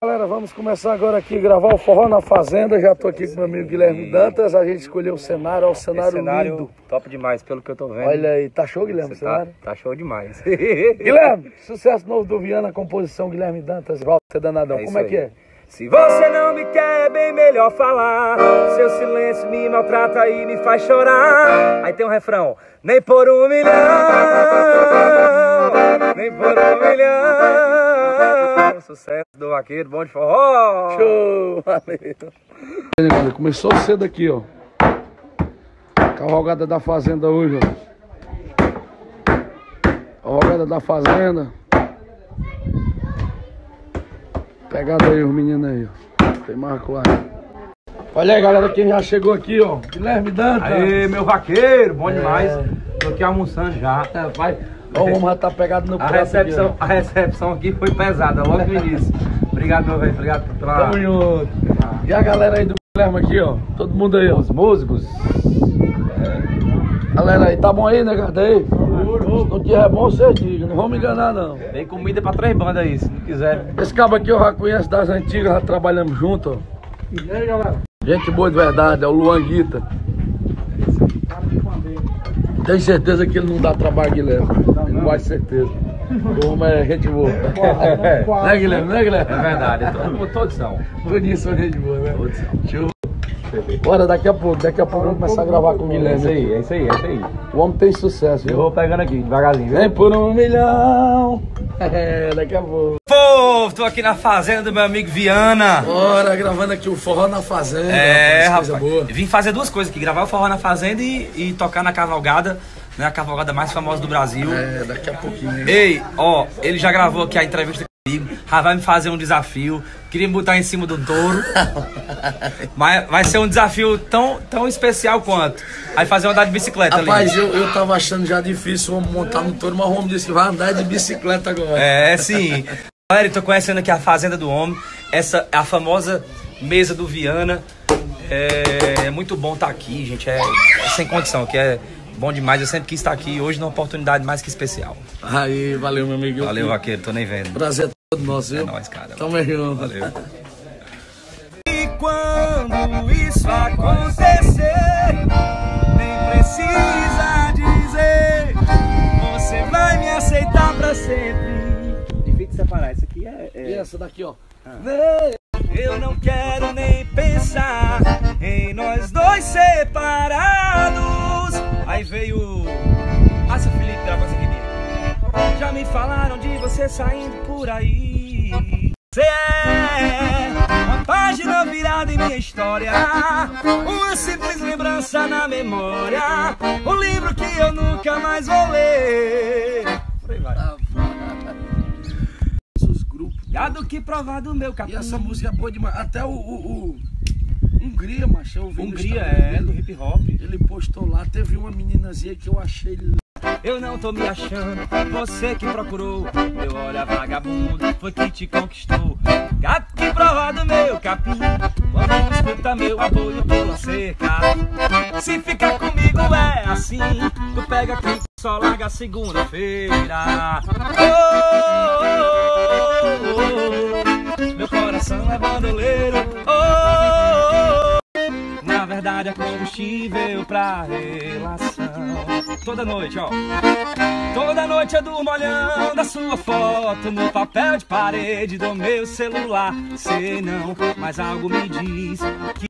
Galera, vamos começar agora aqui a gravar o Forró na Fazenda. Já tô aqui com meu amigo Guilherme Dantas. A gente escolheu o cenário, ó, o cenário, cenário lindo. top demais, pelo que eu tô vendo. Olha aí, tá show, Guilherme, o Você tá, cenário? tá show demais. Guilherme, sucesso novo do Viana, composição Guilherme Dantas. Volta, você danadão. É Como é que aí. é? Se você não me quer, é bem melhor falar. Seu silêncio me maltrata e me faz chorar. Aí tem um refrão: Nem por um milhão, nem por um milhão. Sucesso do vaqueiro, bom de forró. Show! Valeu. Começou cedo aqui, ó. Cavalgada da Fazenda hoje, ó. Cavalgada da Fazenda. Pegada aí os meninos aí, ó. Tem Marco lá. Olha aí, galera, quem já chegou aqui, ó. Guilherme Dantas. Aê, meu vaqueiro, bom É. demais. Tô aqui almoçando já. Vai. Ó, o homem já tá pegado no A recepção, aqui, a recepção aqui foi pesada, logo no início. Obrigado, meu velho. Obrigado pela. Tamo junto. E a galera aí do Guilherme aqui, ó. Todo mundo aí, ó. Os músicos. Galera aí, tá bom aí, né? Aí? No dia é bom, você diga. Não vamos enganar, não. Tem comida pra três bandas aí, se não quiser. Esse cabo aqui eu já conheço das antigas, já trabalhamos junto, ó. E aí, galera? Gente boa de verdade, é o Luan Guita. Tenho certeza que ele não dá trabalho, Guilherme. Tenho quase certeza. Como é gente boa. né, Guilherme? Né, Guilherme? É verdade, todos, todos são. Tudo isso são gente boa, né? Todos são. Show. Bora, daqui a pouco. Daqui a pouco vamos começar a gravar com o É isso Guilherme. aí, é isso aí, é isso aí. O homem tem sucesso, Eu viu? vou pegando aqui, devagarzinho, Vem por um milhão. É, daqui a pouco. Povo, tô aqui na fazenda do meu amigo Viana. Bora, gravando aqui o Forró na Fazenda. É, rapaz, rapaz. coisa boa. Vim fazer duas coisas aqui, gravar o forró na fazenda e, e tocar na cavalgada, né? A cavalgada mais famosa do Brasil. É, daqui a pouquinho. hein? Ei, ó, ele já gravou aqui a entrevista comigo, já vai me fazer um desafio. Queria me botar em cima do touro. Mas vai ser um desafio tão, tão especial quanto. Aí fazer uma andar de bicicleta Rapaz, ali. eu, eu tava achando já difícil montar no touro, mas o homem disse que vai andar de bicicleta agora. É, sim. Galera, tô conhecendo aqui a Fazenda do Homem. Essa é a famosa mesa do Viana. É, é muito bom estar aqui, gente. É, é sem condição, que é bom demais. Eu sempre quis estar aqui hoje numa oportunidade mais que especial. Aí, valeu, meu amigo. Valeu, vaqueiro, tô nem vendo. Prazer é todo nosso, É viu? nóis, cara. Tamo junto. Valeu. E quando isso acontecer, nem precisa dizer, você vai me aceitar pra sempre. Separar, isso aqui é. E essa daqui, ó. Eu não quero nem pensar em nós dois separados. Aí veio. Ah, seu Felipe gravou essa aqui. Já me falaram de você saindo por aí. Você é uma página virada em minha história. Uma simples lembrança na memória. Um livro que eu nunca mais vou ler. Gado que provar do meu E capim. essa música é boa demais. Até o, o, o Hungria, macho, eu vi Hungria é, do hip hop. Ele postou lá, teve uma meninazinha que eu achei Eu não tô me achando, você que procurou. Meu olhar vagabundo foi que te conquistou. Gato que prova do meu capim. Quando escuta meu apoio, pula cerca. Se ficar comigo é assim. Tu pega aqui, só larga segunda-feira. Oh, coração é bandoleiro. Oh, oh, oh. Na verdade é combustível pra relação. Toda noite, ó. Toda noite eu durmo olhando a sua foto no papel de parede do meu celular. Sei não, mas algo me diz que